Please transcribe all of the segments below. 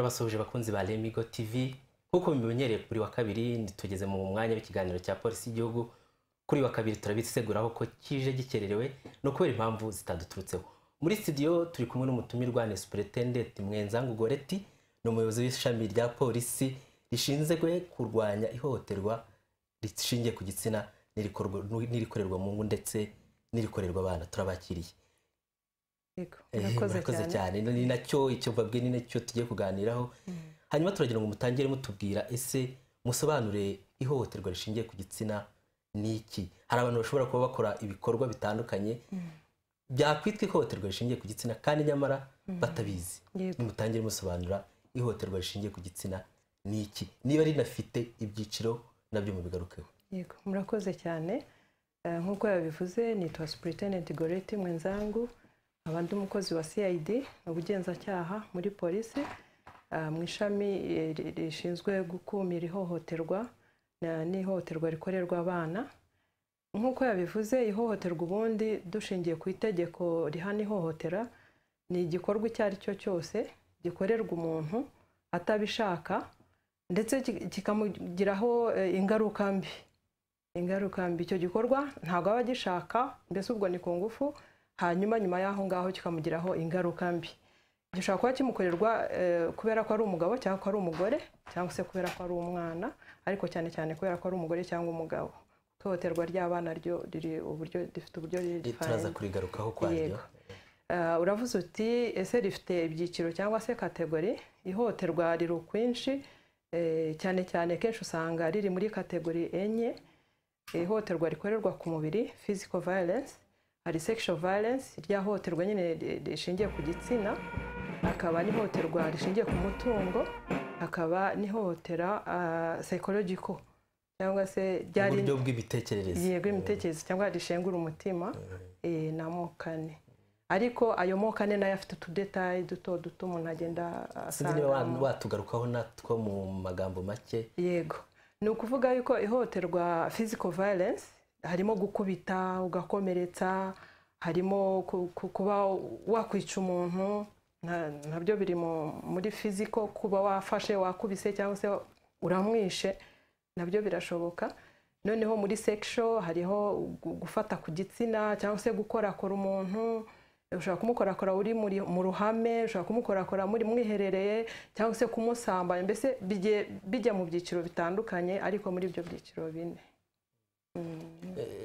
turabasuhuje abakunzi ba remigo tv nk'uko bimenyereye kuri wa kabiri tugeze mu mwanya w'ikiganiro cya polisi y'igihugu. Kuri wa kabiri turabiseguraho ko kije gikererewe no kubera impamvu zitaduturutseho muri studio turi kumwe n'umutumirwa ni superintendent mwenzangu goreti ni umuyobozi w'ishami rya polisi rishinzwe kurwanya ihohoterwa rishingiye ku gitsina n'irikorerwa mu ngo ndetse n'irikorerwa abana turabakiriye. Murakoze cyane. ni na cyo icyo mbabwiye ni na cyo tugiye kuganiraho. Hanyuma turagira ngo mutangire mutubwira ese musobanure ihohoterwa rishingiye ku gitsina ni iki hari abantu bashobora kuba bakora ibikorwa bitandukanye byakwitwa ihohoterwa rishingiye ku gitsina kandi nyamara batabizi. Nimutangire musobanura ihohoterwa rishingiye ku gitsina ni iki niba rinafite ibyiciro na byo mubigarukeho. Yego. Murakoze cyane. Nk'uko yabivuze nitwa superintendent goreti mwenzangu. Abandi umukozi wa cid ubugenzacyaha muri polisi mu ishami rishinzwe gukumira ihohoterwa n'ihohoterwa rikorerwa abana. Nk'uko yabivuze ihohoterwa ubundi dushingiye ku itegeko rihana ihohotera ni igikorwa icyo ari cyo cyose gikorerwa umuntu atabishaka ndetse kikamugiraho ingaruka mbi. Ingaruka mbi. Icyo gikorwa ntabwo aba agishaka mbese ubwo ni ku ngufu hanyuma nyuma y'aho ngaho kikamugiraho ingaruka mbi. Gishobora kuba kimukorerwa kubera ko ari umugabo cyangwa ko ari umugore cyangwa se kubera ko ari umwana ariko cyane cyane kubera ko ari umugore cyangwa umugabo. Ihohoterwa ry'abana ryo riri uburyo rifite uburyo riri turaza kurigarukaho kwaryo. Uravuze uti ese rifite ibyiciro cyangwa se kategori ihohoterwa riri ukwinshi cyane cyane kenshi usanga riri muri kategori enye. Ihohoterwa rikorerwa ku mubiri physical violence. Hari sexual violence irya hohoterwa nyine rishingiye ku gitsina hakaba n'ihohoterwa rishingiye ku mutungo hakaba n'ihohotera psychological cyangwa se uburyo bw'imitekerereze yego imitekerereze cyangwa rishengura umutima ni amoko ane ariko ayo moko ane na yo afite utudetayi duto duto umuntu agenda asanga niba watugarukaho natwo mu magambo make? Yego. Ni ukuvuga yuko ihohoterwa physical violence harimo gukubita ugakomeretsa harimo kuba wakwica umuntu na byo biri muri fiziko kuba wafashe wakubise cyangwa se uramwishe na byo birashoboka. Noneho muri sekisho hariho gufata ku gitsina cyangwa se gukorakora umuntu ushobora kumukorakora uri mu ruhame ushobora kumukorakora muri mwiherereye cyangwa se kumusambanya mbese bijya mu byiciro bitandukanye ariko muri ibyo byiciro bine.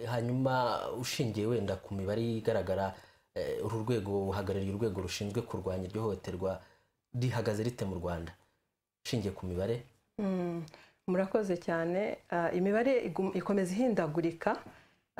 Hanyuma ushingiye wenda ku mibare igaragara uru rwego uhagarariye urwego rushinzwe kurwanya iryo hohoterwa rihagaze rite mu rwanda? Ushingiye ku mibare? Murakoze cyane. Imibare ikomeza ihindagurika.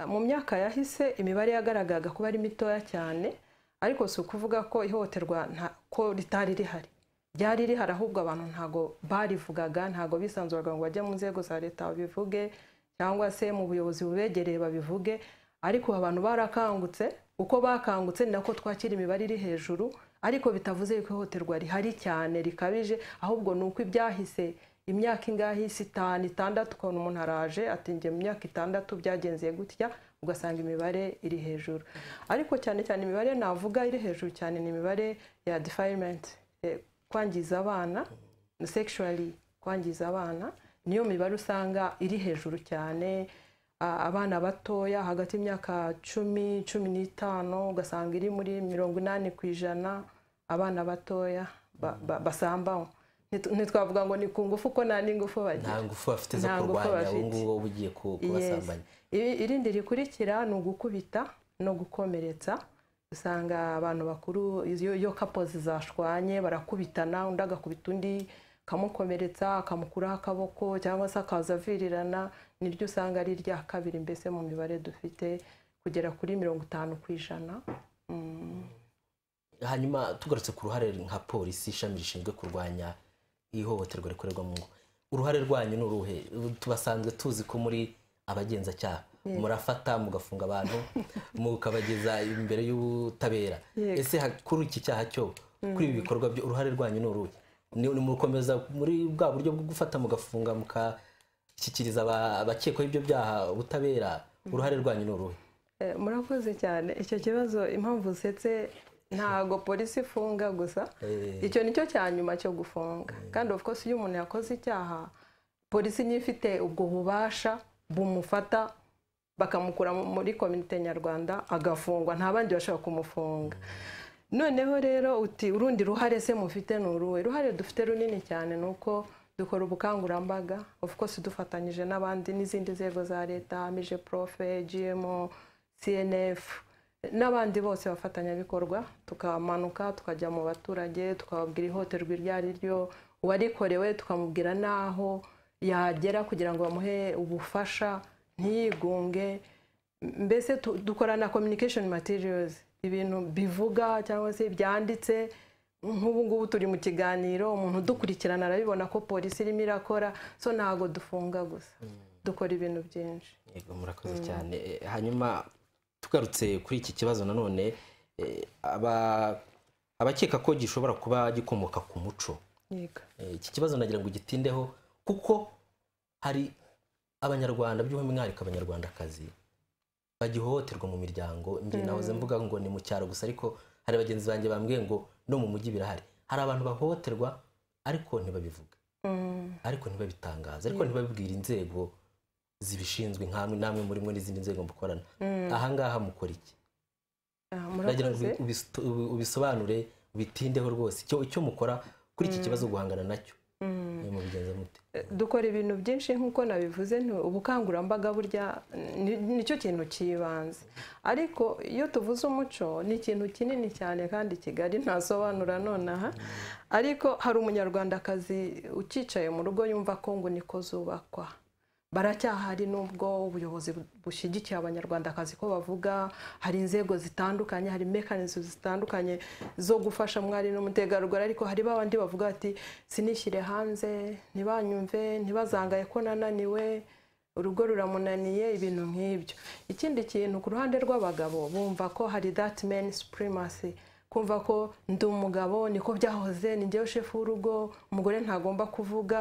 Mu myaka yahise imibare yagaragaga kuba ari mitoya cyane ariko si ukuvuga ko ihohoterwa ko ritari rihari. Ryari rihari ahubwo abantu ntabwo barivugaga ntabwo bisanzuraga ngo bajye mu nzego za leta babivuge. Cyangwa se mu buyobozi bubegereye babivuge ariko abantu barakangutse uko bakangutse ni nako twakira imibare iri hejuru ariko bitavuze yuko ihohoterwa rihari cyane rikabije ahubwo ni uko ibyahise imyaka ingahe isi itanu itandatu ukabona umuntu araje ati njye mu myaka itandatu byagenze gutya ugasanga imibare iri hejuru. Ariko cyane cyane imibare navuga iri hejuru cyane ni imibare ya defayimenti kwangiza abana sexually kwangiza abana niyo mibare usanga iri hejuru cyane abana batoya hagati y'imyaka cumi cumi n'itanu ugasanga iri muri mirongo inani ku ijana abana batoya basambanywa ntitwavuga ngo ni ku ngufu ko nta n'ingufu bagira nta ngufu bafite zo kurwanya ubu ngubu uba ugiye kubasambanya irindi rikurikira ni ugukubita no gukomeretsa. Usanga abantu bakuru iyo kapozi zashwanye barakubitana undi agakubita undi akamukomeretsa akamukuraho akaboko cyangwa se akaza avirirana niryo usanga ari irya kabiri mbese mu mibare dufite kugera kuri mirongo itanu ku ijana. Hanyuma tugarutse ku ruhare nka polisi ishami rishinzwe kurwanya ihohoterwa rikorerwa mu ngo. Uruhare rwanyu ni uruhe? Tubasanzwe tuzi ko muri abagenzacyaha. Murafata mugafunga abantu mukabageza imbere y'ubutabera. Ese kuri iki cyaha cyo kuri ibi bikorwa uruhare rwanyu ni uruhe? Ni mukomeza muri bwa buryo bwo gufata mugafunga mukashyikiriza abakekwaho ibyo byaha ubutabera. Uruhare rwanyu ni uruhe? Murakoze cyane. Icyo kibazo impamvu usetse ntago polisi ifunga gusa. Eh, icyo ni cyo cya nyuma cyo gufunga. Kandi of course iyo umuntu yakoze icyaha polisi niyo ifite ubwo bubasha bumufata bakamukura mu- muri komite nyarwanda agafungwa. Nta bandi bashobora kumufunga. Noneho rero uti urundi ruhare se mufite ni uruhe? Uruhare dufite runini cyane ni uko dukora ubukangurambaga of course dufatanyije n'abandi n'izindi nzego za leta mije profe gmo cnf n'abandi bose bafatanyabikorwa tukamanuka tukajya mu baturage tukababwira ihohoterwa iryo ari ryo uwarikorewe tukamubwira n'aho yagera kugira ngo bamuhe ubufasha ntiyigunge mbese dukora na communication materials. Ibintu bivuga cyangwa se byanditse nk'ubu ngubu turi mu kiganiro umuntu udukurikirana arabibona ko polisi irimo irakora so ntabwo dufunga gusa. Dukora ibintu byinshi. Yego murakoze cyane. Eh, hanyuma tugarutse kuri iki kibazo nanone eh, aba- abakeka ko gishobora kuba gikomoka ku muco. Eh, iki kibazo nagira ngo gitindeho kuko hari abanyarwanda by'umwihariko abanyarwandakazi bagihohoterwa mu miryango. Njye nahoze mvuga ngo ni mu cyaro gusa ariko hari bagenzi banjye bambwiye ngo no mu mujyi birahari. Hari abantu bahohoterwa ariko ntibabivuga. Mm. ariko ntibabitangaza ariko ntibabibwire inzego zibishinzwe nk'amwe namwe muri mwe n'izindi nzego mukorana ahangaha mukora iki? Nagira ngo ubisobanure ubitindeho rwose. Icyo mukora kuri iki kibazo guhangana na cyo. Dukora ibintu byinshi nk'uko nabivuze ubukangurambaga burya ni- ni cyo kintu cy'ibanze. Ariko iyo tuvuze umuco ni ikintu kinini cyane kandi kigari ntasobanura nonaha. Ariko hari umunyarwandakazi ucyicaye mu rugo yumva ko ngo niko zubakwa. Baracyahari nubwo ubuyobozi bushyigikiye abanyarwandakazi ko bavuga hari inzego zitandukanye hari mekanizmu zitandukanye zo gufasha mwari n'umutegarugori ariko hari babandi bavuga ati sinishyire hanze ntibanyumve ntibazangaye ko nananiwe urugo ruramunaniye ibintu nk'ibyo. Ikindi kintu ku ruhande rw'abagabo bumva ko hari that man supremacy. Kumva ko ndi umugabo niko byahoze ni njyewe shefu w'urugo umugore ntagomba kuvuga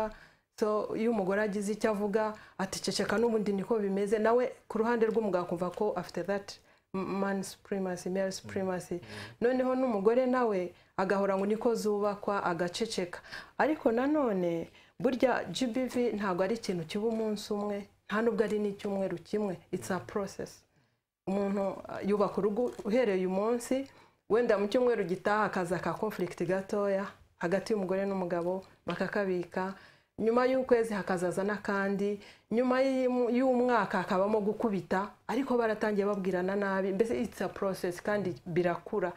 so iyo umugore agize icyo avuga ati ceceka n'ubundi niko bimeze. Nawe ku ruhande rw'umugabo akumva ko afite that man supremacy male supremacy. Noneho n'umugore nawe agahora ngo niko zubakwa agaceceka. Ariko nanone burya gbv ntabwo ari ikintu kiba umunsi umwe nta nubwo ari n'icyumweru kimwe. It's a process. Umuntu uh, yubaka urugo uhereye uyu munsi wenda mu cyumweru gitaha akaza ka conflict gatoya hagati y'umugore n'umugabo bakakabika. Nyuma y'ukwezi hakazaza n'akandi nyuma y'umwaka hakabamo gukubita ariko baratangiye babwirana nabi mbese it's a process kandi birakura.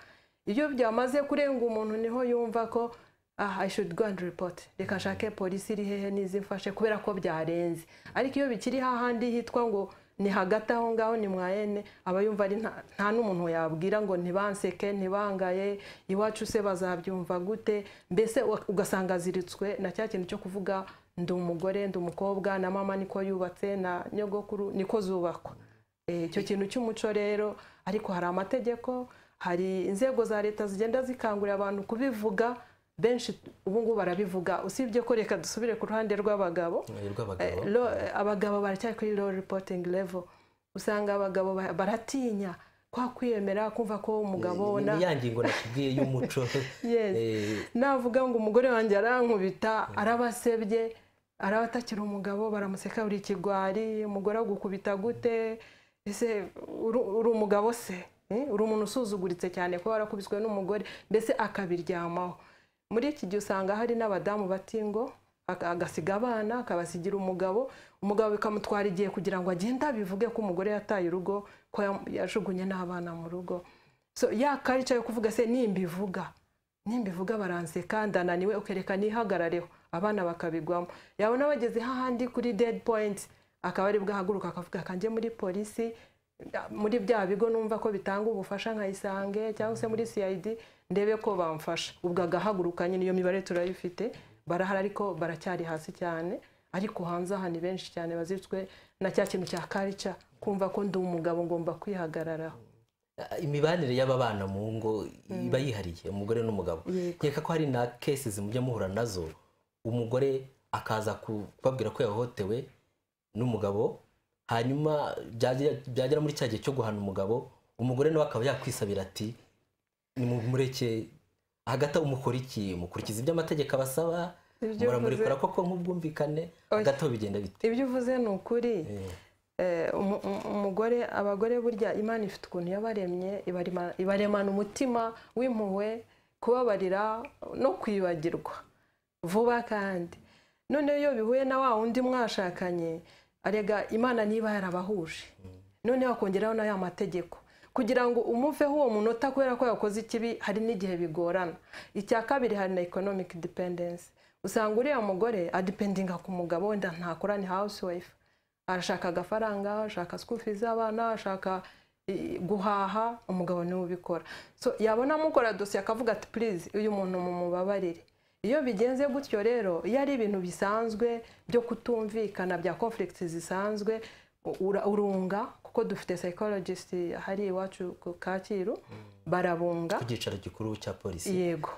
Iyo byamaze kurenga umuntu ni ho yumva ko ah i should go and report. Reka nshake polisi iri hehe n'izimfashe kubera ko byarenze. Ariko iyo bikiri hahandi hitwa ngo ni hagati aho ngaho ni mwayene aba yumva ari nta- n'umuntu yabwira ngo ntibanseke ntibangaye iwacu se bazabyumva gute? Mbese ugasanga aziritswe na cya kintu cyo kuvuga ndi umugore ndi umukobwa na mama niko yubatse na nyogokuru niko zubakwa. Eh, icyo kintu cy'umuco rero ariko hari amategeko hari inzego za leta zigenda zikangurira abantu kubivuga benshi ubu ngubu barabivuga. Usibye ko reka dusubire ku ruhande rw'abagabo. Eh, Eh, abagabo baracyari kuri low reporting level. Usanga abagabo ba- baratinya kwa kwiyemera kumva ko umugabo Ni- ya ngingo nakubwiye y'umuco. Eh, navuga ngo umugore wanjye arankubita arabasebye arabatakira umugabo baramuseka buri kigwari umugore agukubita gute? Ese uri umugabo se? Uri umuntu usuzuguritse cyane kuba warakubiswe n'umugore mbese akabiryamaho. Muri iki gihe usanga hari n'abadamu batingo agasiga abana akabasigira umugabo umugabo bikamutwara igihe kugira ngo agende abivuge ko umugore yataye urugo ko yajugunye n'abana mu rugo. So ya karica yo kuvuga se nimbivuga. Nimbivuga baranseka ndananiwe ukereka nihagarareho abana bakabigwamo. Yabona bageze hahandi kuri dead point akaba ari bwahaguruka akavuga kanjye muri polisi muri bya bigo numva ko bitanga ubufasha nka isange cyangwa se muri cid ndebe ko bamfasha. Ubwo agahaguruka nyine iyo mibare turayifite barahari ariko baracyari hasi cyane ariko hanze aha ni benshi cyane bazitswe na cya kintu cya karica kumva ko ndi umugabo ngomba kwihagararaho. Imibanire y'aba bana mu ngo iba yihariye umugore n'umugabo. Nkeka ko hari na cases mujya muhura na zo. Umugore akaza kubabwira ko yahohotewe n'umugabo hanyuma byagera muri cya gihe cyo guhana umugabo umugore nawe akaba yakwisabira ati mureke hagati aho mukora iki? Mukurikiza ibyo amategeko abasaba muramurikora koko nk'ubwumvikane hagati aho bigenda bite? Ibyo uvuze ni ukuri. Eh, Eh, umu- umu- umugore abagore burya imana ifite ukuntu yabaremye ibarema- ibaremana umutima w'impuhwe kubabarira no kwibagirwa. Vuba kandi. Noneho iyo bihuye na wa wundi mwashakanye arega imana niba yarabahuje. Noneho akongeraho na ya mategeko. Kugira ngo umuveho uwo munota kubera ko yakoze ikibi hari n'igihe bigorana. Icya kabiri hari na economic dependence. Usanga uriya mugore adipendinga ku mugabo wenda ntakora ni housewife. Arashaka agafaranga ashaka school fees z'abana ashaka guhaha umugabo ni we ubikora. So yabona amukora dosiye akavuga ati please uyu muntu mumubabarire. Iyo bigenze gutyo rero iyo ari ibintu bisanzwe byo kutumvikana bya conflict zisanzwe urunga kuko dufite psychologist hari iwacu ku kacyiru barabunga. Ku cyicaro gikuru cya polisi. Yego.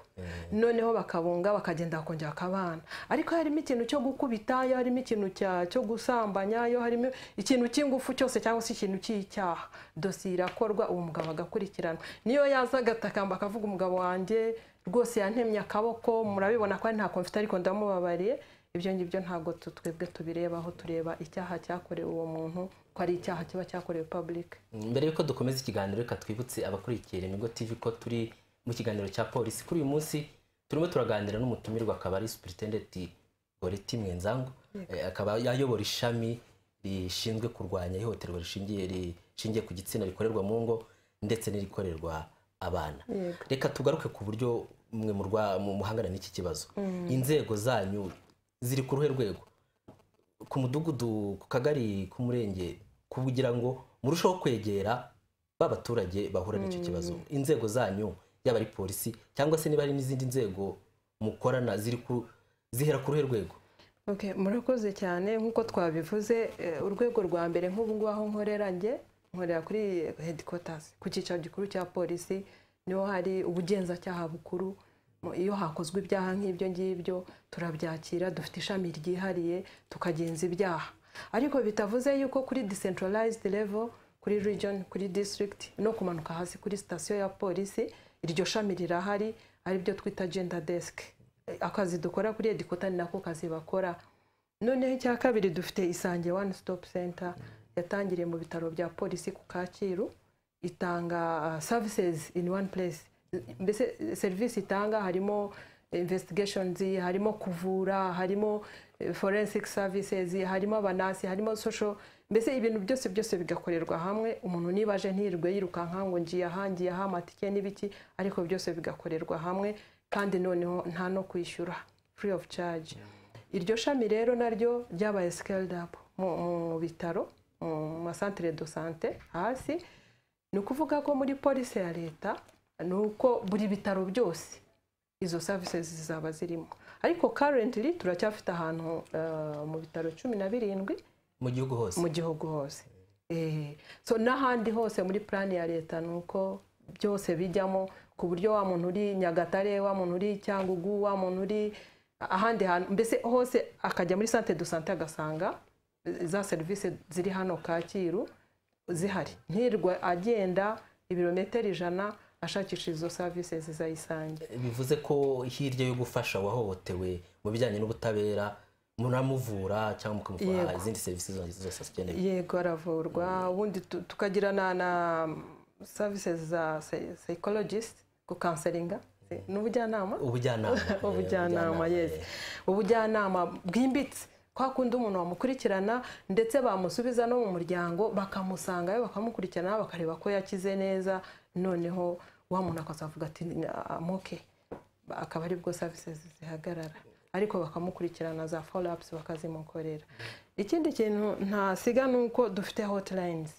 Noneho bakabunga bakagenda bakongera bakabana ariko harimo ikintu cyo gukubita iyo harimo ikintu cyo gusambanya iyo harimo ikintu cy'ingufu cyose cyangwa se ikintu cy'icyaha. Dosiye irakorwa uwo mugabo agakurikiranwa niyo yaza agatakamba akavuga umugabo wanjye rwose yantemye akaboko murabibona ko ari ntako mfite ariko ndamubabariye ibyo ngibyo ntabwo twebwe tubirebaho tureba icyaha cyakorewe uwo muntu ko ari icyaha kiba cyakorewe public. Mbere y'uko dukomeza ikiganiro reka twibutse abakurikiye Remigo TV ko turi mu kiganiro cya polisi kuri uyu munsi turimo turaganira n'umutumirwa akaba ari superintendent Goreti Mwenzangu. Eh, akaba ayobora ishami rishinzwe kurwanya ihohoterwa rishingiye rishingiye ku gitsina rikorerwa mu ngo ndetse n'irikorerwa abana. Reka tugaruke ku buryo mwe muhangana n'iki kibazo. Inzego zanyu ziri ku ruhe rwego? Ku mudugudu ku kagari k'umurenge kugira ngo murusheho kwegera ba baturage bahura n'icyo kibazo. Inzego zanyu yaba ari polisi cyangwa se niba hari n'izindi nzego mukorana ziri ku zihera ku ruhe rwego? Murakoze cyane. Nk'uko twabivuze eh, urwego rwa mbere nk'ubu ngubu aho nkorera njye nkorera kuri headquarters ku cyicaro gikuru cya polisi ni ho hari ubugenzacyaha bukuru iyo hakozwe ibyaha nk'ibyo ngibyo turabyakira dufite ishami ryihariye tukagenza ibyaha. Ariko bitavuze yuko kuri decentralized level kuri region kuri district no kumanuka hasi kuri sitasiyo ya polisi iryo shami rirahari ari byo twita gender desk. Akazi dukora kuri edikota ni nako kazi bakora. Noneho icya kabiri dufite isange one stop center yatangiriye mu bitaro bya polisi ku kacyiru. Itanga uh, services in one place. Mbese serivisi itanga harimo investigations harimo kuvura harimo eh, forensic services harimo abanasi harimo social mbese ibintu byose byose bigakorerwa hamwe. Umuntu niba aje ntirirwe yirukanka ngo ngiye aha ngiye aha amatike n'ibiki ariko byose bigakorerwa hamwe kandi noneho nta no kwishyura free of charge. Iryo shami rero naryo ryabaye scaled up mu bitaro mu masantere do sante hasi. Ni ukuvuga ko muri polisi ya leta ni uko buri bitaro byose izo services zizaba zirimo. Ariko currently turacyafite ahantu eh, mu bitaro cumi na birindwi mu gihugu hose. mu gihugu hose. Eh, so n'ahandi hose muri plani ya leta ni uko byose bijyamo ku buryo wa muntu uri nyagatare wa muntu uri cyangugu wa muntu uri ahandi hantu mbese hose akajya muri sante do sante agasanga za serivisi ziri hano kacyiru. Zihari. Ntirwe agenda ibirometero ijana ashakisha izo serivisi zizayisange. Bivuze ko hirya yo gufasha uwahohotewe mu bijyanye n'ubutabera muramuvura cyangwa mukamuha izindi serivisi zose zikeneye. Yego aravurwa. Ubundi tu- tukagira na na services za psy- psychologist gukanselinga n'ubujyanama ubujyanama? Ubujyanama. Yes. ubujyanama bwimbitse. Kwa kundi umuntu bamukurikirana ndetse bamusubiza no mu muryango bakamusangayo bakamukurikirana bakareba ko yakize neza noneho wa muntu akazavuga ati amoke akaba ari bwo services zihagarara. Ariko bakamukurikirana za ups bakazimukorera. Ikindi kintu ntasiga ni uko dufite hotlines.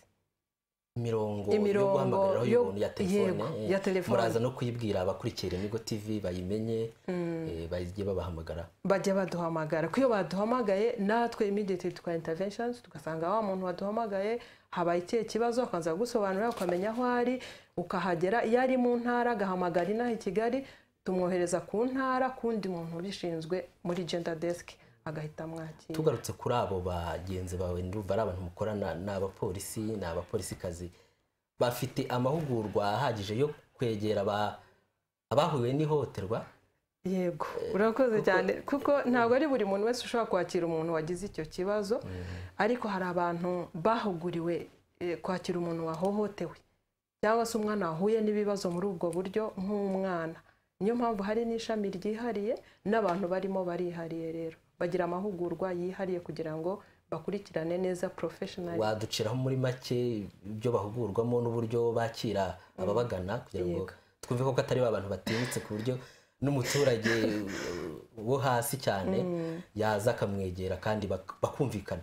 Imirongo yo guhamagariraho y'ubuntu ya telefone. Yego, eh, ya telefone. muraza no kuyibwira abakurikiye Remigo TV bayimenye eh, bajye babahamagara. Bajya baduhamagara. Ko iyo baduhamagaye natwe immediately tukora interventions tugasanga wa muntu waduhamagaye habaye ikihe kibazo akaza gusobanurira ukamenya aho ari ukahagera. Iyo ari mu ntara agahamagara inaha i kigali tumwohereza ku ntara kundi muntu ubishinzwe muri gender desk. Agahita amwakira tugarutse kuri abo bagenzi bawe ndumva ari abantu mukorana ni abapolisi ni abapolisikazi. Bafite amahugurwa ahagije yo kwegera aba- abahuye n'ihohoterwa? Yego urakoze cyane. Kuko ntabwo ari buri muntu wese ushobora kwakira umuntu wagize icyo kibazo. Ariko hari abantu bahuguriwe eh, kwakira umuntu wahohotewe. Cyangwa se umwana wahuye n'ibibazo muri ubwo buryo nk'umwana. Niyo mpamvu hari n'ishami ryihariye n'abantu barimo barihariye rero. Bagira amahugurwa yihariye kugira ngo bakurikirane neza porofeshinali waduciraho muri make ibyo bahugurwamo n'uburyo bakira ababagana kugira ngo twumve ko atari ba bantu batinyitse ku buryo n'umuturage wo hasi cyane yaza akamwegera kandi bak- bakumvikana.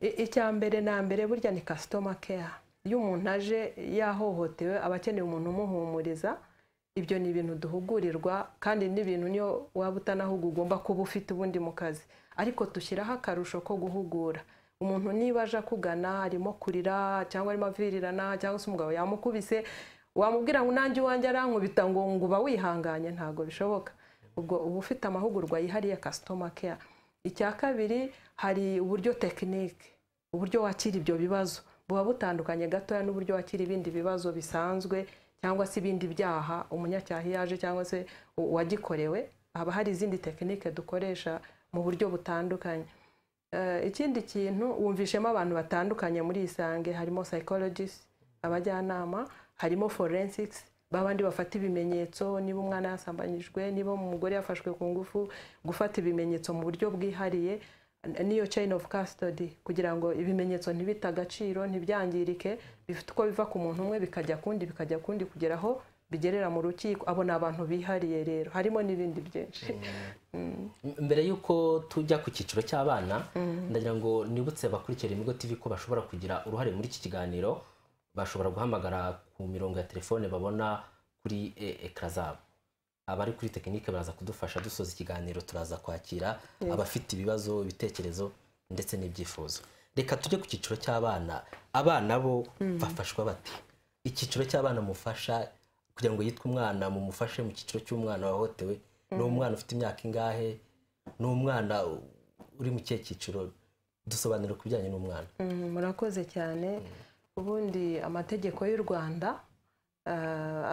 I- icya mbere na mbere burya ni kasitoma keya iyo umuntu aje yahohotewe aba akeneye umuntu umuhumuriza ibyo ni ibintu duhugurirwa kandi n'ibintu niyo waba utanahuga ugomba kuba ufite ubundi mu kazi. Ariko dushyiraho akarusho ko guhugura. Umuntu niba aje akugana arimo kurira cyangwa arimo avirirana cyangwa se umugabo yamukubise wamubwira ngo nanjye iwanjye arankubita ngo ngo uba wihanganye ntabwo bishoboka. Ubwo uba ufite amahugurwa yihariye kasitoma keya icya kabiri hari uburyo tekinike uburyo wakira ibyo bibazo. Buba butandukanye gatoya n'uburyo wakira ibindi bibazo bisanzwe cyangwa se ibindi byaha umunyacyaha iyo yaje cyangwa se uwagikorewe haba hari izindi tekinike dukoresha mu buryo butandukanye. Eh, ikindi kintu wumvishemo abantu batandukanye muri isange harimo psychologist abajyanama harimo forensics babandi bafata ibimenyetso niba umwana yasambanyijwe niba umugore yafashwe ku ngufu gufata ibimenyetso mu buryo bwihariye niyo chain of custody kugira ngo ibimenyetso ntibite agaciro ntibyangirike bifite uko biva ku muntu umwe bikajya kundi bikajya kundi kugera aho bigerera mu rukiko. Abo ni abantu bihariye rero. Harimo n'ibindi byinshi. M- mbere y'uko tujya ku cyiciro cy'abana ndagira ngo nibutse abakurikira imigo tv ko bashobora kugira uruhare muri iki kiganiro bashobora guhamagara ku mirongo ya telefone babona kuri e- ekara zabo. Abari kuri tekinike baraza kudufasha dusoza ikiganiro turaza kwakira abafite ibibazo ibitekerezo ndetse n'ibyifuzo. Reka tujye ku cyiciro cy'abana. Abana bo bafashwa bate? Icyiciro cy'abana mufasha kugira ngo yitwe umwana mumufashe mu cyiciro cy'umwana wahohotewe ni umwana ufite imyaka ingahe ni umwana uri mu kihe cyiciro dusobanura ku bijyanye n'umwana. Mm, murakoze cyane. Ubundi amategeko y'u rwanda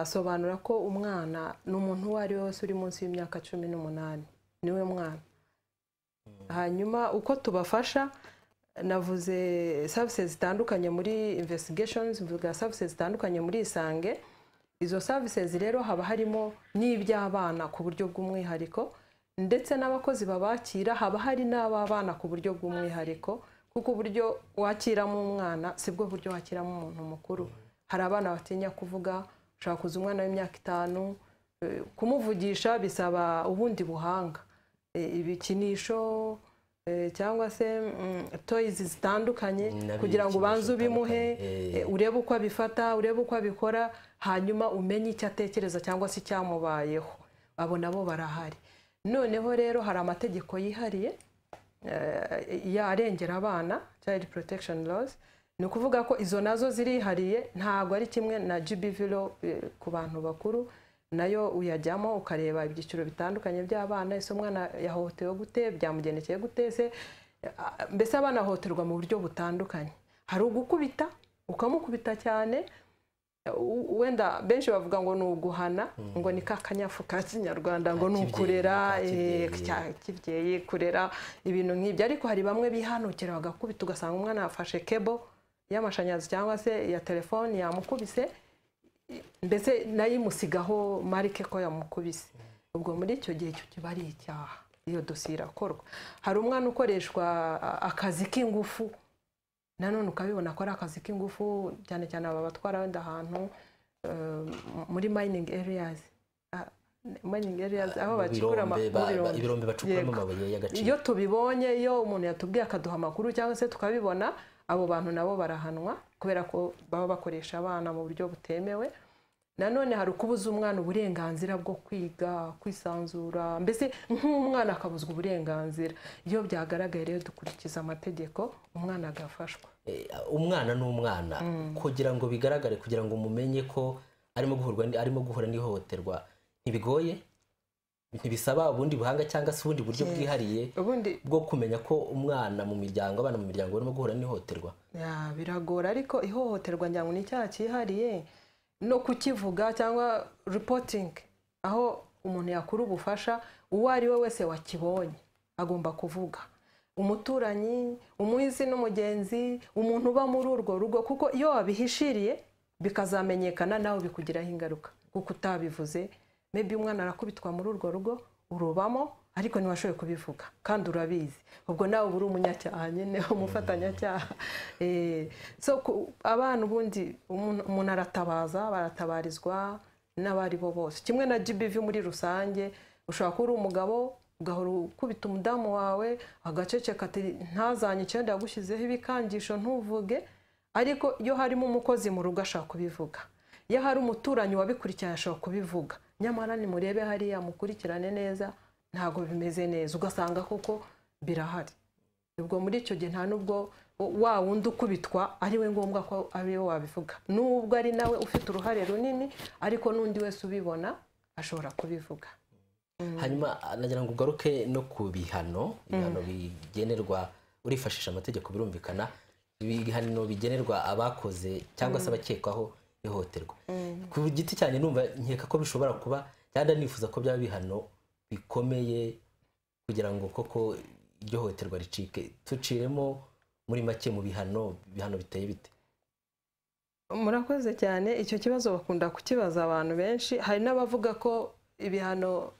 asobanura ko umwana ni umuntu uwo ari we wese uri munsi y'imyaka cumi n'umunani ni we mwana. Hanyuma uko tubafasha navuze services zitandukanye muri investigations mvuga services zitandukanye muri isange. Izo services rero haba harimo n'iby'abana ku buryo bw'umwihariko ndetse n'abakozi babakira haba hari n'ab'abana ku buryo bw'umwihariko kuko uburyo wakiramo umwana si bwo buryo wakiramo umuntu mukuru. Hari abana batinya kuvuga ushobora kuza umwana w'imyaka itanu eh, kumuvugisha bisaba ubundi buhanga. Eh, ibikinisho eh, cyangwa se mm, toys zitandukanye kugira ngo ubanze ubimuhe urebe uko abifata urebe uko abikora hanyuma umenye icyo atekereza cyangwa se icyamubayeho abo nabo barahari. Noneho rero hari amategeko yihariye yarengera abana child protection laws ni ukuvuga ko izo na zo zirihariye ntabwo ari kimwe na law eh, ku bantu bakuru. Nayo uyajyamo ukareba ibyiciro bitandukanye by'abana ese umwana yahohotewe gute byamugendekeye gute se Ah, mbese abana bahohoterwa mu buryo butandukanye. Hari ugukubita ukamukubita cyane wenda benshi bavuga ngo ni uguhana ngo ni ka kanyafu ka kinyarwanda ngo ni ukurera eh, kibyeyi. kurera ibintu nk'ibyo. Ariko hari bamwe bihanukira bagakubita ugasanga umwana yafashe kebo y'amashanyarazi cyangwa se ya telefoni yamukubise mbese na yo imusigaho marike ko yamukubise. Ubwo muri icyo gihe cyo kiba ari icyaha iyo dosiye irakorwa. Hari umwana ukoreshwa akazi k'ingufu nanone ukabibona ko ari akazi k'ingufu cyane cyane aba batwara wenda ahantu eh, muri mining areas. Ah, mining areas aho bacukura Ibirombe, bacukuramo amabuye y'agaciro. Iyo tubibonye iyo umuntu yatubwiye akaduha amakuru cyangwa se tukabibona abo bantu nabo barahanwa kubera ko baba bakoresha abana mu buryo butemewe. Nanone hari ukubuza umwana uburenganzira bwo kwiga kwisanzura mbese nk'umwana akabuzwa uburenganzira. Iyo byagaragaye rero dukurikiza amategeko umwana agafashwa. Eh, umwana ni umwana kugira ngo bigaragare kugira ngo mumenye ko arimo guhura n'ihohoterwa ntibigoye? Ntibisaba ubundi buhanga cyangwa se ubundi buryo bwihariye bwo kumenya ko umwana mu miryango abana mu miryango barimo guhura n'ihohoterwa. Ya, biragora. Ariko ihohoterwa ngira ngo ni icyaha cyihariye. No kukivuga cyangwa reporting aho umuntu yakura ubufasha uwo ari we wese wakibonye agomba kuvuga. Umuturanyi umuhizi n'umugenzi umuntu uba muri urwo rugo kuko iyo wabihishiriye bikazamenyekana nawe bikugiraho ingaruka. Kuko utabivuze maybe umwana arakubitwa muri urwo rugo urubamo ariko ntiwashoboye kubivuga. Kandi urabizi. Ubwo nawe uba uri umunyacyaha nyine umufatanyacyaha Eh, abana ubundi umuntu aratabaza baratabarizwa n'abari bo bose. Kimwe na GBV muri rusange ushobora kuba uri umugabo ugahora ukubita umudamu wawe agaceceka ntazanye icyenda yagushyizeho ibikangisho ntuvuge. Ariko iyo harimo umukozi mu rugo ashobora kubivuga. Iyo hari umuturanyi wabikurikiranye ashobora kubivuga. Nyamara nimurebe hariya mukurikirane neza ntabwo bimeze neza. Ugasanga koko birahari. Ubwo muri icyo gihe nta n'ubwo wa wundi ukubitwa ari we ngombwa ko ari we wabivuga. N'ubwo ari nawe ufite uruhare runini ariko n'undi wese ubibona ashobora kubivuga. Hanyuma nagira ngo ugaruke no ku bihano. Ibihano bigenerwa urifashisha amategeko birumvikana. Ibihano bigenerwa abakoze cyangwa se abakekwaho ihohoterwa. Ku giti cyane numva nkeka ko bishobora kuba cyangwa nifuza ko byaba bihano bikomeye kugira ngo koko iryo hohoterwa ricike. Tuciremo muri make mu bihano ibihano biteye bite? Murakoze cyane. Icyo kibazo bakunda kukibaza abantu benshi. Hari n'abavuga ko ibihano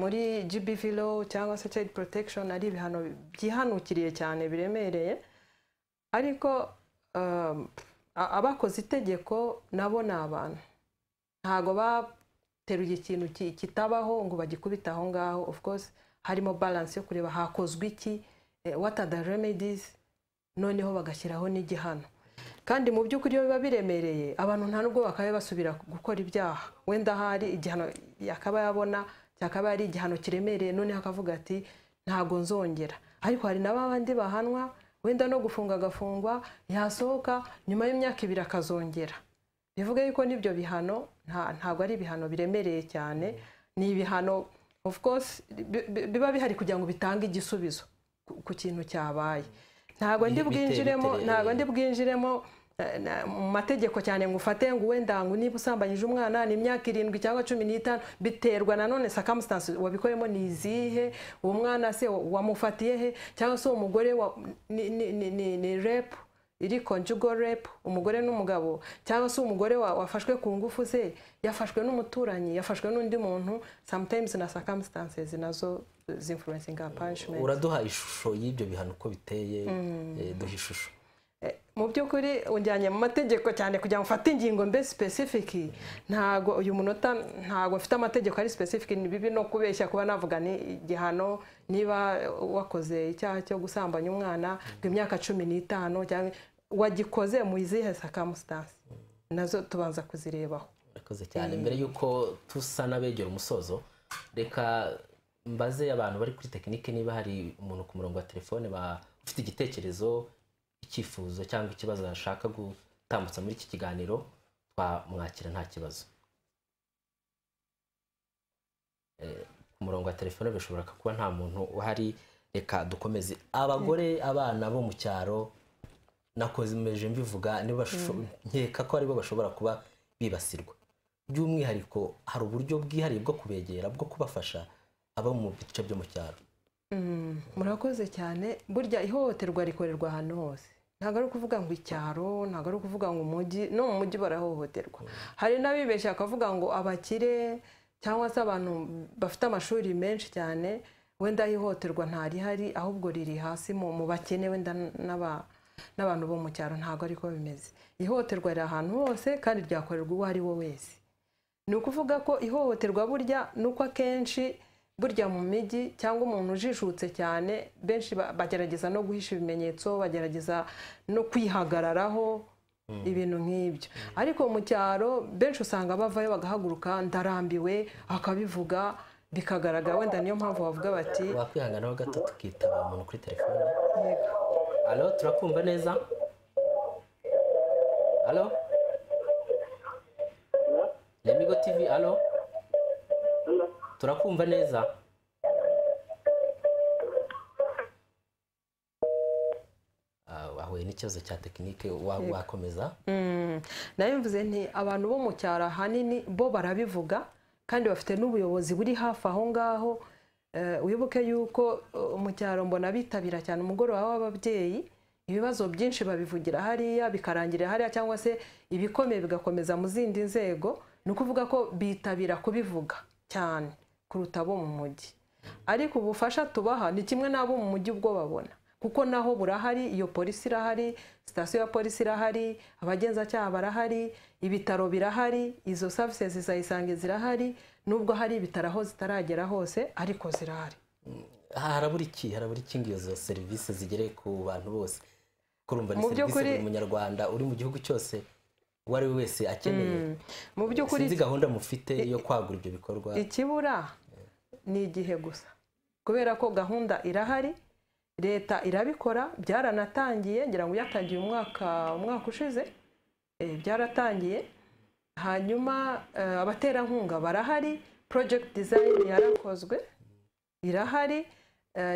muri GBV law cyangwa se child protection ari ibihano byihanukiriye cyane biremereye. Ariko um, abakoze itegeko nabo ni abantu. Ntabwo bateruye ikintu ki- kitabaho ngo bagikubite aho ngaho. Of course harimo balance yo kureba hakozwe iki eh, what are the remedies noneho bagashyiraho n'igihano. Kandi mu by'ukuri iyo biba biremereye abantu nta nubwo bakaba basubira gukora ibyaha. Wenda hari igihano yakaba yabona cyakaba ari igihano kiremereye noneho akavuga ati ntabwo nzongera. Ariko hari na bandi bahanwa wenda no gufunga agafungwa yasohoka nyuma y'imyaka ibiri akazongera. Bivuga yuko n'ibyo bihano nta- ntabwo ari ibihano biremereye cyane. Ni ibihano of course bi- bi- biba bihari kugira ngo bitange igisubizo ku- kintu cyabaye. Ntabwo ndi bwinjiremo ntabwo ndi bwinjiremo mu mategeko cyane ngo ufate ngo wenda ngo niba usambanyije umwana ni imyaka irindwi cyangwa cumi n'itanu biterwa nanone circumstance wabikoremo ni izihe? Uwo mwana se wamufatiye he? Cyangwa se uwo mugore wa- ni, rape? Iri conjugal rape? Umugore n'umugabo? Cyangwa se umugore wa- wafashwe ku ngufu ze yafashwe n'umuturanyi? Yafashwe n'undi muntu? Sometimes na circumstances na zo zinfluencinga punishment. Uraduha ishusho y'ibyo bihano uko biteye eh, duha ishusho. Eh, mu by'ukuri unjyanye mu mategeko cyane kugira ngo ufate ingingo mbe specific. Ntago uyu munota ntago mfite amategeko ari specific. Ni bibi no kubeshya kuba navuga ni igihano. Niba wakoze icyaha cyo gusambanya umwana ngo imyaka cumi n'itanu cyangwa wagikoze mu izihe circumstance na zo tubanza kuzirebaho. Murakoze cyane. Mbere y'uko tusa n'abegera umusozo reka mbaze abantu bari kuri tekinike niba hari umuntu ku murongo wa telefone ufite igitekerezo icyifuzo cyangwa ikibazo ashaka gutambutsa muri iki kiganiro twamwakira nta kibazo. Eh, ku murongo wa telefone bishobora kuba nta muntu uhari. Reka dukomeze. Abagore abana bo mu cyaro nakomeje mbivuga basho- nkeka ko ari bo bashobora kuba bibasirwa. By'umwihariko hari uburyo bwihariye bwo kubegera bwo kubafasha abo mu bice byo mu cyaro. Mm, murakoze cyane. Burya ihohoterwa rikorerwa ahantu hose. Ntabwo ari ukuvuga ngo icyaro ntabwo ari ukuvuga ngo umujyi no mu mujyi barahohoterwa. Hari n'abibeshya bakavuga ngo abakire cyangwa se abantu bafite amashuri menshi cyane wenda ihohoterwa ntarihari ahubwo riri hasi mu bakene wenda n'aba- n'abantu bo mu cyaro ntabwo ariko bimeze. Ihohoterwa riri ahantu hose kandi ryakorerwa uwo ari we wese. Ni ukuvuga ko ihohoterwa burya ni uko akenshi burya mu mijyi cyangwa umuntu ujijutse cyane benshi ba- bagerageza no guhisha ibimenyetso bagerageza no kwihagararaho ibintu nk'ibyo. Ariko mu cyaro benshi usanga bavayo bagahaguruka ndarambiwe akabivuga bikagaragara wenda niyo mpamvu bavuga bati wakwihanganaho gato tukitaba umuntu kuri telefone? "Yego." alo turakumva neza? Alo turakumva neza. Ah, wahuye n'ikibazo cya tekinike wa- wakomeza? Mm, na yo mvuze nti abantu bo mu cyaro ahanini bo barabivuga kandi bafite n'ubuyobozi buri hafi aho ngaho. Eh, wibuke yuko eh, mu cyaro mbona bitabira cyane umugoroba w'ababyeyi ibibazo byinshi babivugira hariya bikarangirira hariya cyangwa se ibikomeye bigakomeza mu zindi nzego. Ni ukuvuga ko bitabira kubivuga cyane. Kuruta abo mu mujyi ariko ubufasha tubaha ni kimwe n'abo mu mujyi ubwo babona. Kuko naho burahari iyo polisi irahari sitasiyo ya polisi irahari abagenzacyaha barahari ibitaro birahari izo savisi zayisanga zirahari nubwo hari ibitaro aho zitaragera hose ariko zirahari. Harabura iki? Harabura iki ngo izo serivisi zigere ku bantu bose? Kurumva ni serivisi buri munyarwanda uri mu gihugu cyose uwo ari we wese akeneye. Mu by'ukuri sinzi gahunda mufite yo kwagura ibyo bikorwa. ikibura ni igihe gusa. Kubera ko gahunda irahari leta irabikora byaranatangiye ngira ngo yatangiye umwaka umwaka ushize eh, byaratangiye. Hanyuma eh, abaterankunga barahari project design yarakozwe irahari.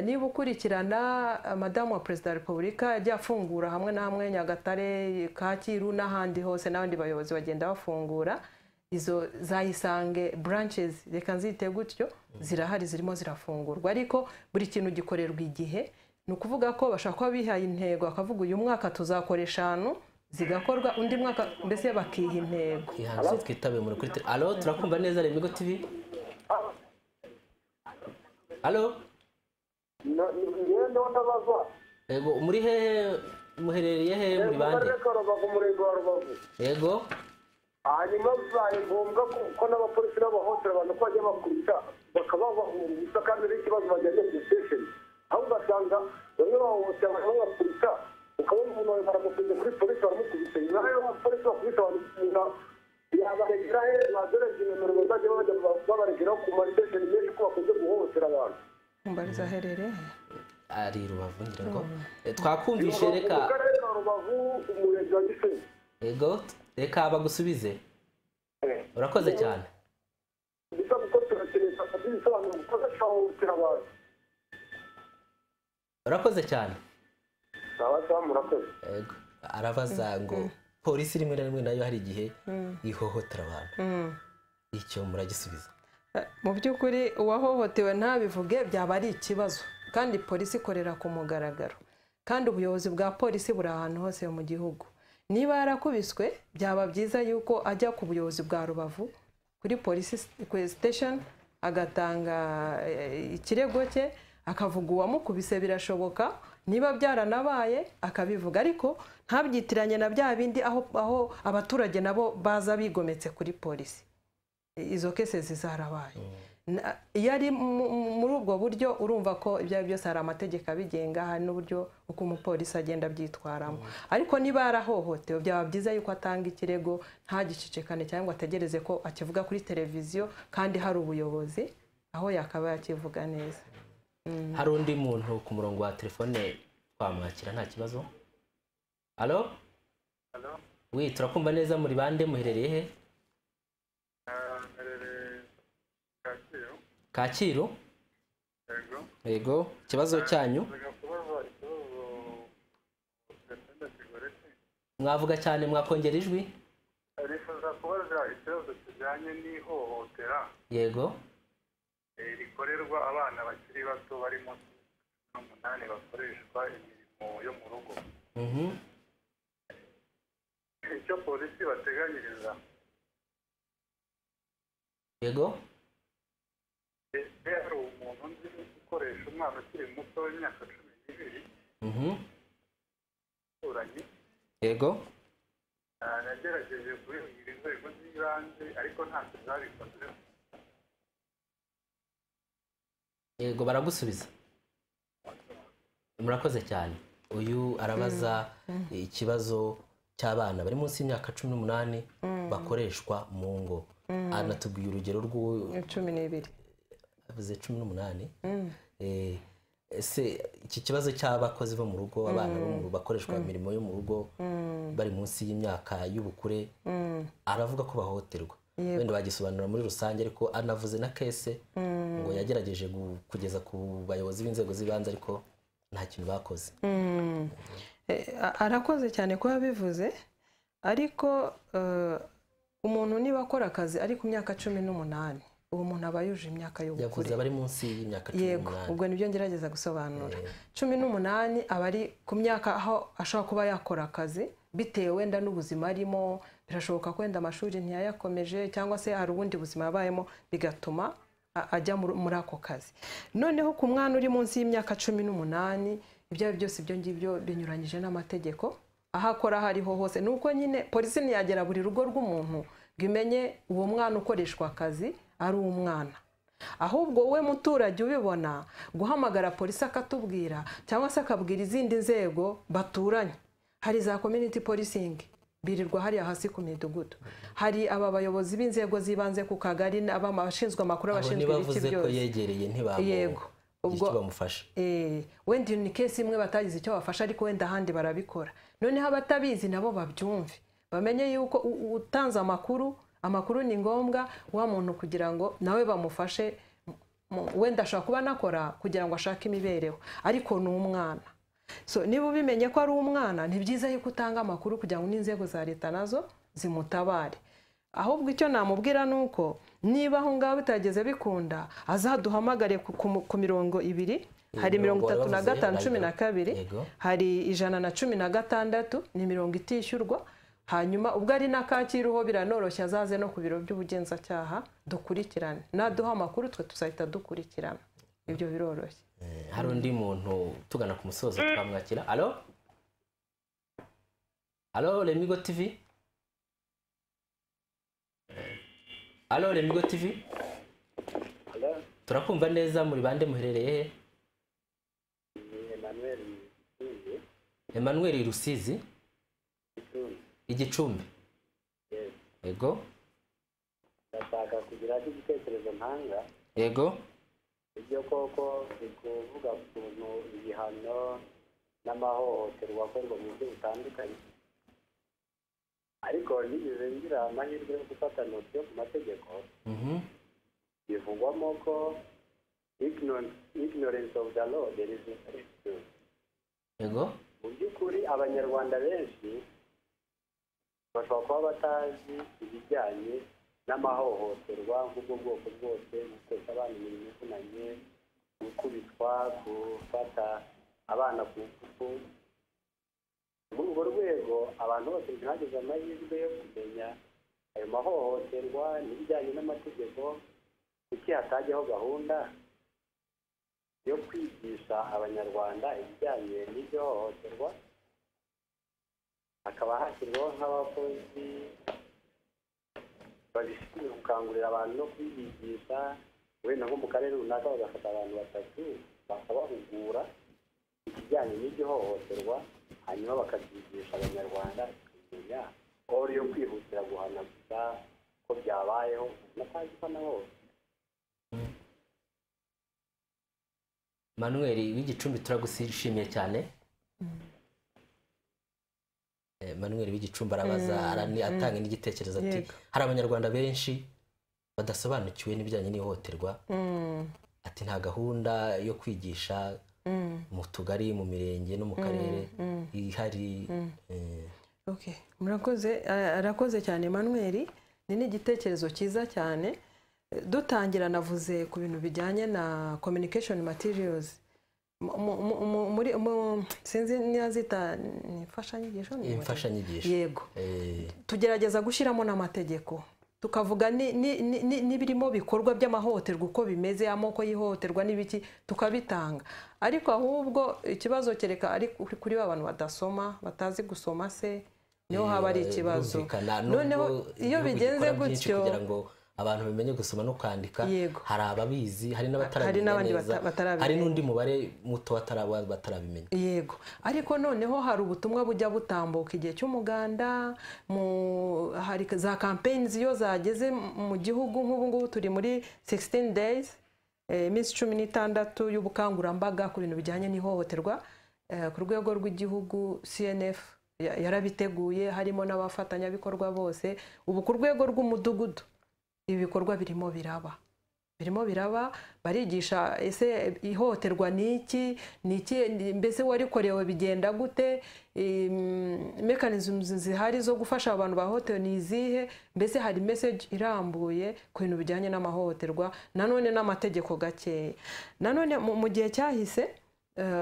Niba ukurikirana eh, madamu wa perezida wa repubulika yagiye afungura hamwe na hamwe nyagatare kacyiru n'ahandi hose n'abandi bayobozi bagenda bafungura. Izo zayisange branches reka nzite gutyo zirahari zirimo zirafungurwa. Ariko buri kintu gikorerwa igihe. Ni ukuvuga ko bashobora kuba bihaye intego bakavuga uyu mwaka tuzakora eshanu zigakorwa undi mwaka mbese bakiha intego. Twitabe muri kuri alo turakumva neza remigo tv alo ngewe ndabona ndabaza yego muri hehe muherereye he muri mu bande ka rubavu umurenge wa rubavu yego hanyuma bibaye ngombwa ko n'abapolisi n'abahoteli abantu ko bajya bakubita bakaba bahunguza kandi n'ikibazo bajyanye ku sitesheni aho ugasanga bamwe bahohotera abantu babakubita ukabona umuntu baramukunze kuri polisi baramukubise. Nyuma y'aho abapolisi bakubita abantu yabaregera he bazoreje nomero bazajya bajya babaregeraho ku masitesheni menshi ko bakunze guhohotera abantu. Mbariza aherereye ari rubavu ngira ngo Eh, twakumvishe reka. Yego reka bagusubize. Urakoze cyane. Urakoze cyane. Yego arabaza ngo polisi rimwe na rimwe na yo hari igihe ihohotera abantu. Mm. icyo muragisubiza Eh, mu by'ukuri uwahohotewe ntabivuge byaba ari ikibazo. Kandi polisi ikorera ku mugaragaro. Kandi ubuyobozi bwa polisi buri ahantu hose mu gihugu. Niba yarakubiswe byaba byiza yuko ajya ku buyobozi bwa rubavu kuri polisi station agatanga eh, ikirego cye akavuga uwamukubise birashoboka. Niba byaranabaye akabivuga. Ariko ntabyitiranye na bya bindi aho abaturage nabo baza bigometse kuri polisi izo kese zizarabaye. Na- iyo ari mu- mu- muri ubwo buryo urumva ko ibyo ari byo byose hari amategeko abigenga hari n'uburyo uko umupolisi agenda abyitwaramo. Ariko niba yarahohotewe byaba byiza yuko atanga ikirego ntagicicikane cyangwa ngo ategereze ko akivuga kuri televiziyo kandi hari ubuyobozi aho yakaba yakivuga neza. Hari undi muntu ku murongo wa telefone twamwakira nta kibazo? Alo wi turakumva neza muri bande muherereye he? Kacyiru. Yego ikibazo cyanyu? Mwavuga cyane mwakongera ijwi? Rifuza kubaza ikibazo kijyanye n'ihohotera yego. Rikorerwa abana bakiri bato bari munsi n'umunani bakoreshwa imirimo yo mu rugo Mhm. icyo polisi bateganyiriza yego hari umuntu nzi gukoresha umwana ukiri muto w'imyaka cumi n'ibiri. Mhm. umuturanyi yego Ah, nagerageje kubibwira inzego z'ibanze ariko ntacyo zabikoze yego baragusubiza. Murakoze cyane. Uyu arabaza ikibazo cy'abana. Bari munsi y'imyaka cumi n'umunani bakoreshwa mu ngo. Anatubwiye urugero rw'uwo cumi n'ibiri. Avuze cumi n'umunani. Eh, ese iki kibazo cy'abakozi bo mu rugo abana bo mu rugo bakoreshwa imirimo yo mu rugo bari munsi y'imyaka y'ubukure aravuga ko bahohoterwa. Wenda bagisobanura muri rusange ariko anavuze na kese ngo yagerageje kugeza ku bayobozi b'inzego z'ibanze ariko nta kintu bakoze. Eh, arakoze cyane ko yabivuze ariko eh, umuntu niba akora akazi ari ku myaka cumi n'umunani uwo muntu aba yujuje imyaka y'ubukure. Abari munsi y'imyaka cumi yego ubwo ni byo ngerageza gusobanura. Cumi n'umunani aba ari ku myaka aho ashobora kuba yakora akazi bitewe wenda n'ubuzima arimo birashoboka ko wenda amashuri ntiyayakomeje cyangwa se hari ubundi buzima yabayemo bigatuma ajya muri ako kazi. Noneho ku mwana uri munsi y'imyaka cumi n'umunani ibyo ari byo byose ibyo ngibyo binyuranyije n'amategeko aho akora aho ariho hose. Ni uko nyine polisi ntiyagera buri rugo rw'umuntu ngo imenye uwo mwana ukoreshwa akazi ari umwana. Ahubwo wowe muturage ubibona guhamagara polisi akatubwira cyangwa se akabwira izindi nzego baturanye. Hari za community policing birirwa hariya hasi ku midugudu. Hari aba bayobozi b'inzego z'ibanze ku kagari abashinzwe amakuru abashinzwe ko byose. Yego. Ubwo- Eh, wenda ni kesi imwe batagize icyo bafasha ariko wenda ahandi barabikora. Noneho abatabizi nabo babyumve. Bamenye yuko utanze amakuru amakuru ni ngombwa wa muntu kugira ngo nawe bamufashe mu- wenda ashobora kuba anakora kugira ngo ashake imibereho. Ariko ni umwana. So niba ubimenye ko ari umwana ni byiza yuko utanga amakuru kugira ngo n'inzego za leta na zo zimutabare. Ahubwo icyo namubwira ni uko niba aho ngaho bitageze bikunda azaduhamagare ku- mirongo ibiri. Hari mirongo itatu na gatanu cumi na kabiri. Hari ijana na cumi na gatandatu ni mirongo itishyurwa. Hanyuma ubwo ari na kacyiru ho biranoroshye azaze no ku biro by'ubugenzacyaha dukurikirane. Naduha amakuru twe tuzahita dukurikirana. Ibyo biroroshye. Eh, hari undi muntu tugana ku musozo twamwakira alo alo remigo tv alo remigo tv Hello, turakumva neza muri bande muherereye? He Emmanuel rusizi. Igicumbi. Yego. Ndashaka kugira igitekerezo ntanga yego. Ibyo koko ni kuvuga ukuntu ibihano n'amahohoterwa akorwa mu buryo butandukanye. Ariko nigeze ngira amahirwe yo gufata noti yo ku mategeko Mhm. bivugwamo ko ignorance ignorance of the law there is no yego. Mu by'ukuri abanyarwanda benshi bashobora kuba batazi ibijyanye n'amahohoterwa nk'ubwo bwoko bwose gutesha abana imirimo ivunanye gukubitwa gufata abana ku ngufu. Muri urwo rwego abantu bose ntibageze amahirwe yo kumenya ayo mahohoterwa n'ibijyanye n'amategeko kuki hatajyaho gahunda yo kwigisha abanyarwanda ibijyanye n'iryo hohoterwa? Hakaba hashyirwaho nk'abakozi babishinzwe gukangurira abantu no kubigisha wenda nko mu karere runaka bagafata abantu batatu bakabahugura ikijyanye n'iryo hohoterwa hanyuma bakabyigisha abanyarwanda bakamenya ori yo kwihutira guhana gusa ko byabayeho natazi ko na hose. Manuel w'igicumbi turagushimiye cyane. Eh, manuel w'igicumbi arabaza arani- atanga n'igitekerezo ati hari abanyarwanda benshi badasobanukiwe n'ibijyanye n'ihohoterwa? Ati nta gahunda yo kwigisha mu tugari mu mirenge no mu karere ihari. Eh, murakoze eh, arakoze cyane Emmanuel ni n'igitekerezo cyiza cyane. Eh, dutangira navuze ku bintu bijyanye na communication materials. Sinzi niba zita ni imfashanyigisho ni imfashanyigisho? Yego. Eh, tugerageza gushyiramo n'amategeko. Tukavuga ni- ni- ni- ni- n'ibirimo bikorwa by'amahohoterwa uko bimeze amoko y'ihohoterwa n'ibiki tukabitanga. Ariko ahubwo ikibazo kereka ari kuri ba bantu badasoma batazi gusoma se ni ho haba ari eh, ikibazo. noneho iyo bigenze gutyo abantu bamenye gusoma no kwandika hari ababizi hari n'abatarabimenya neza hari n'undi mubare muto batarabimenya. Yego. Ariko noneho hari ubutumwa bujya butambuka. Igihe cy'umuganda mu hari za campaigns iyo zageze mu gihugu nk'ubu ngubu turi muri 16 days eh, iminsi cumi n'itandatu y'ubukangurambaga ku bintu bijyanye n'ihohoterwa eh, ku rwego rw'igihugu cnf ya- yarabiteguye harimo n'abafatanyabikorwa bose. Ubu ku rwego rw'umudugudu. Ibi bikorwa birimo biraba. Birimo biraba barigisha ese ihohoterwa ni iki? Ni iki? Mbese warikorewe bigenda gute? Mekanizmu zihari zo gufasha abantu bahohotewe ni izihe? Mbese hari meseji irambuye ku bintu bijyanye n'amahohoterwa? Nanone n'amategeko gakeya. Nanone mu gihe cyahise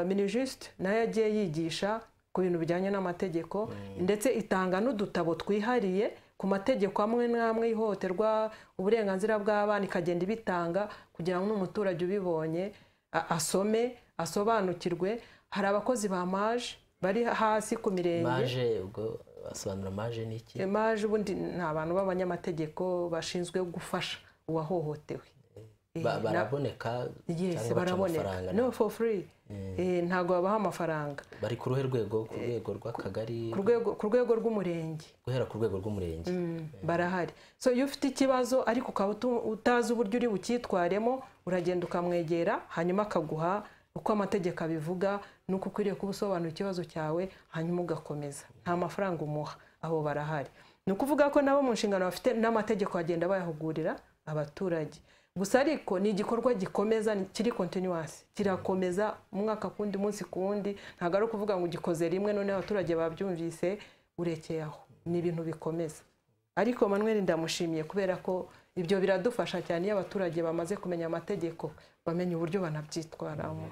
minijisite na yo yagiye yigisha ku bintu bijyanye n'amategeko ndetse itanga n'udutabo twihariye ku mategeko amwe n'amwe y'ihohoterwa uburenganzira bw'abana ikagenda ibitanga kugira ngo n'umuturage ubibonye asome asobanukirwe. Hari abakozi ba maje bari hasi ku mirenge. Maje ubwo basobanura maje ni iki? Maje ubundi ni abantu b'abanyamategeko bashinzwe gufasha uwahohotewe. Baraboneka cyangwa baca baraboneka amafaranga no for free. Eh, ntabwo babaha amafaranga. Bari ku ruhe rwego? Ku rwego rw'akagari? ku rwego rw'umurenge. Guhera ku rwego rw'umurenge. Barahari. So iyo ufite ikibazo ariko ukaba utazi uburyo uri bucyitwaremo uragenda ukamwegera hanyuma akaguha uko amategeko abivuga n'uko ukwiriye kuba usobanura ikibazo cyawe hanyuma ugakomeza. Nta mafaranga umuha. Abo barahari. Ni ukuvuga ko nabo mu nshingano bafite n'amategeko bagenda bayahugurira abaturage. Gusa ariko ni igikorwa gikomeza kiri kontinuwasi kirakomeza umwaka ku wundi umunsi ku wundi. Ntabwo ari ukuvuga ngo ugikoze rimwe none abaturage babyumvise urekeye aho. Ni ibintu bikomeza. Ariko manuel ndamushimiye kubera ko ibyo biradufasha cyane iyo abaturage bamaze kumenya amategeko bamenya uburyo banabyitwaramo.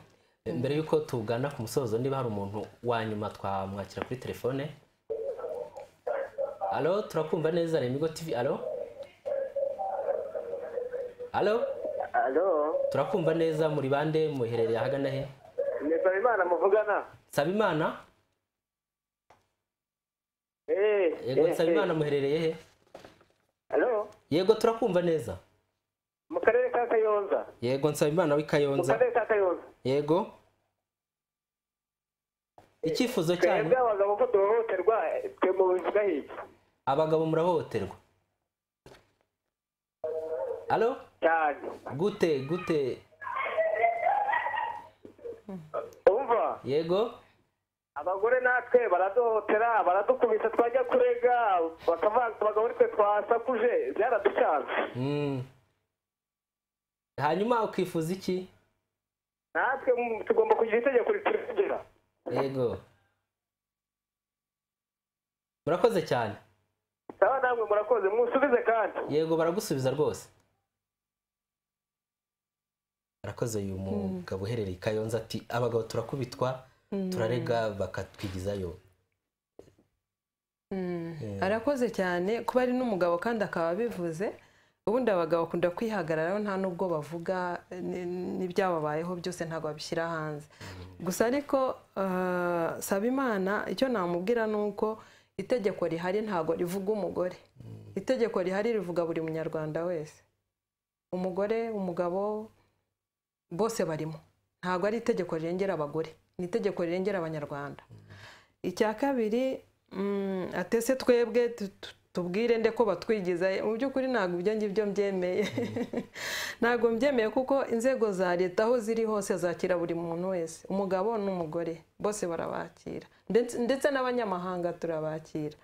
Mbere y'uko tugana ku musozo niba hari umuntu wa nyuma twamwakira kuri telefone. Alo turakumva neza remigo tv alo alo alo turakumva neza muri bande muherereye ahagana he? Ni Nsabimana muvugana. Nsabimana eh yego nsabimana muherereye he? Alo yego turakumva neza mu karere ka kayonza. Yego nsabimana w'i mu kayonza. karere ka kayonza. Yego. Icyifuzo cyanyu? twebwe abagabo ko duhohoterwa twe mu bivuga iki abagabo murahohoterwa. Alo cyane gute gute. Umva? Yego. Abagore natwe baraduhotera baradukubita twajya kurega abagabo nitwe twasakuje byaraducanze Mm. hanyuma ukifuza iki? Natwe tugomba kugira itegeko riturengera. Yego. Murakoze cyane. Namwe murakoze. Musubize kandi. Yego baragusubiza rwose. Barakoze uyu mugabo uherereye i kayonza ati abagabo turakubitwa turarega bakatwigizayo. Arakoze cyane kuba ari n'umugabo kandi akaba abivuze ubundi abagabo bakunda kwihagararaho nta n'ubwo bavuga ni- n'ibyababayeho byose ntabwo babishyira hanze. Gusa ariko ah, saba imana icyo namubwira ni uko itegeko rihari ntabwo rivuga umugore. Itegeko rihari rivuga buri munyarwanda wese. Umugore umugabo bose barimo. Ntabwo ari itegeko rirengera abagore ni itegeko rirengera abanyarwanda. Icya kabiri mm, atese twebwe tu- tu- tubwire nde ko batwigiza? Mu by'ukuri ntabwo ibyo ngibyo mbyemeye. Ntabwo mbyemeye kuko inzego za leta aho ziri hose zakira buri muntu wese. Umugabo n'umugore bose barabakira. Ndetse n'abanyamahanga turabakira.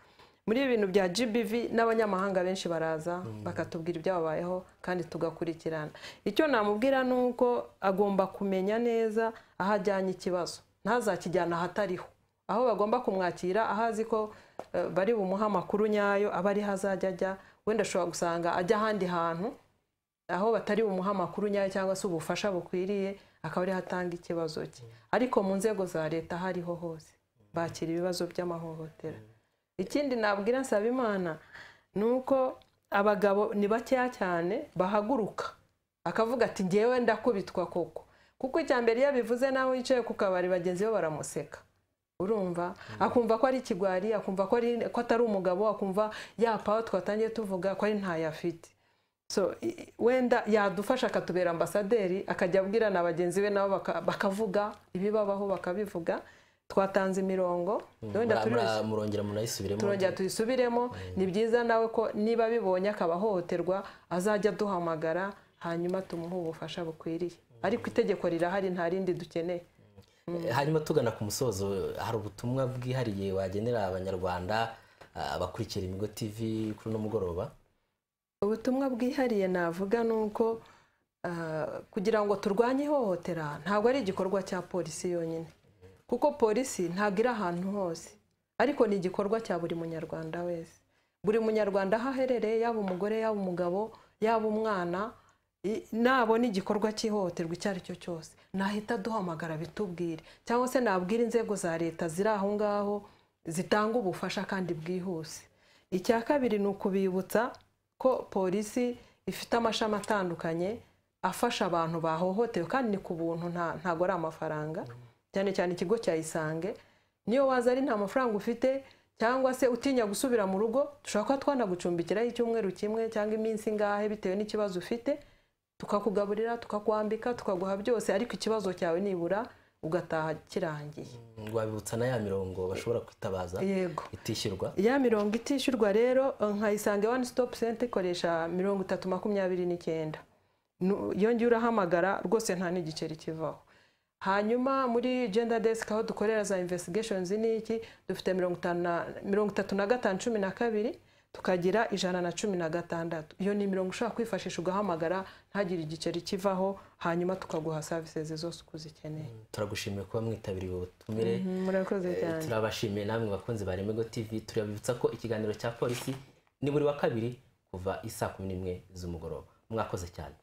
Muri ibi bintu bya GBV n'abanyamahanga benshi baraza bakatubwira ibyababayeho kandi tugakurikirana. Icyo namubwira ni uko agomba kumenya neza aho ajyanye ikibazo. Ntazakijyana ahatariho. Aho bagomba kumwakira aho azi ko eh, bari bumuhe amakuru nyayo aba ariho azajya ajya wenda ashobora gusanga ajya ahandi hantu aho batari bumuhe amakuru nyayo cyangwa se ubufasha bukwiriye akaba ariho atanga ikibazo cye. Ariko mu nzego za leta aho ariho hose. Bakira ibibazo by'amahohotera. Ikindi nabwira Nsabimana ni uko abagabo ni bakeya cyane bahaguruka. Akavuga ati ngewe ndakubitwa koko. Kuko icya mbere iyo abivuze nawe wicaye ku kabari bagenzi be baramuseka. Urumva? Akumva ko ari ikigwari akumva ko ari ko atari umugabo akumva yapaho twatangiye tuvuga ko ari ntayo afite. So wenda yadufasha akatubera ambasaderi akajya abwira na bagenzi be nabo baka- bakavuga ibibabaho bakabivuga. Twatanze imirongo. Mura- murongera munayisubiremo. turongera tuyisubiremo. Ni byiza nawe ko niba abibonye akaba ahohoterwa azajya aduhamagara hanyuma tumuhe ubufasha bukwiriye. Ariko itegeko rirahari nta rindi dukeneye. Hanyuma tugana ku musozo hari ubutumwa bwihariye wagenera abanyarwanda ah, abakurikira imigo tv kuri uno mugoroba? Ubutumwa bwihariye navuga ni uko ah, kugira ngo turwanye ihohotera ntabwo ari igikorwa cya polisi yonyine. Kuko polisi ntabwo iri ahantu hose. Ariko ni igikorwa cya buri munyarwanda wese. Buri munyarwanda aho aherereye yaba umugore yaba umugabo yaba umwana nabona igikorwa cy'ihohoterwa icyo ari cyo cyose. Nahita duhamagara bitubwire cyangwa se nabwira inzego za leta ziri aho ngaho zitanga ubufasha kandi bwihuse. Icya kabiri ni ukubibutsa ko polisi ifite amashami atandukanye afasha abantu bahohotewe kandi ni ku buntu nta- ntago ari amafaranga. Cyane cyane ikigo cya isange niyo waza ari nta mafaranga ufite cyangwa se utinya gusubira mu rugo dushobora kuba twanagucumbikiraho icyumweru kimwe cyangwa iminsi ingahe bitewe n'ikibazo ufite tukakugaburira tukakwambika tukaguha byose ariko ikibazo cyawe nibura ugataha kirangiye. Wabibutsa na ya mirongo bashobora kwitabaza yego. itishyurwa? Ya mirongo itishyurwa rero nka isange one stop center ikoresha mirongo itatu makumyabiri n'icyenda. Ngiye urahamagara rwose nta n'igiceri kivaho. Hanyuma muri gender desk aho dukorera za investigations n'iki dufite mirongo itatu na gatanu cumi na kabiri tukagira ijana na cumi na gatandatu. Iyo ni imirongo ushobora kwifashisha ugahamagara ntagire igiceri kivaho hanyuma tukaguha services zose uko uzikeneye turagushimiye kuba mwitabiriye ubutumire murakoze Eh, turabashimiye namwe bakunzi ba Remego TV turabibutsa ko ikiganiro cya polisi ni buri wa kabiri kuva isaa kumi n'imwe z'umugoroba. Mwakoze cyane.